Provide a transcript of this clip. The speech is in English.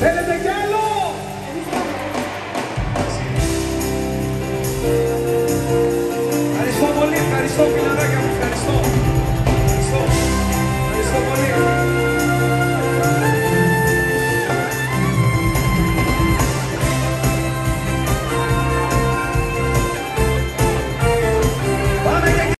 Say it again.